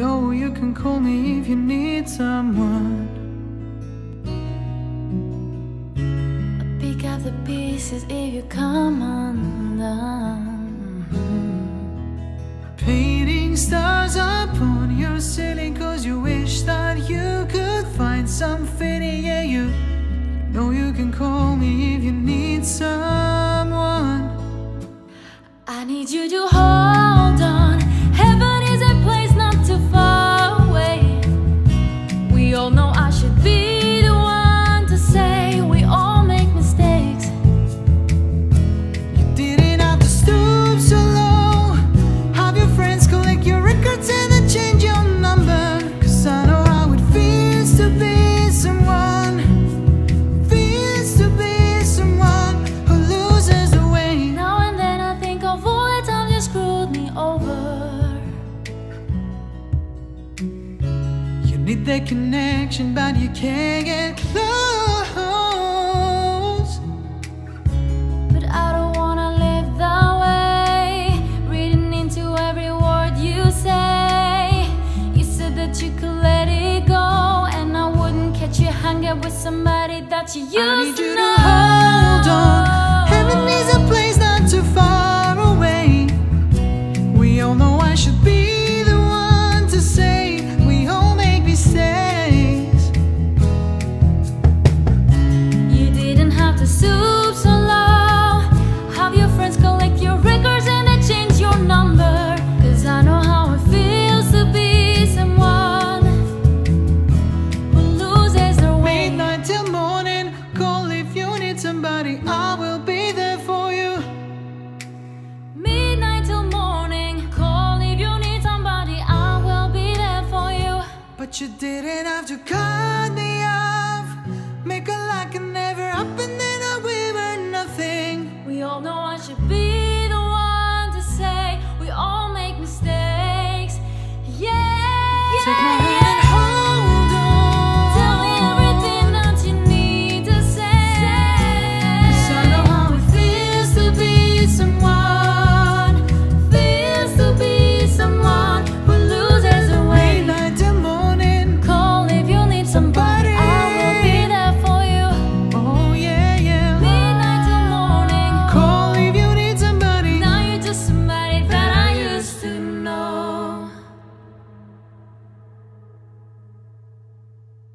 know you can call me if you need someone. I'll pick up the pieces if you come undone. Painting stars upon your ceiling Cause you wish that you could find some fitting Yeah, you, you know you can call me if you need someone I need you to hold need that connection but you can't get close But I don't wanna live that way. Reading into every word you say. You said that you could let it go, and I wouldn't catch you hanging with somebody that you used I need to you know. to hold on. But you didn't have to cut me off. Make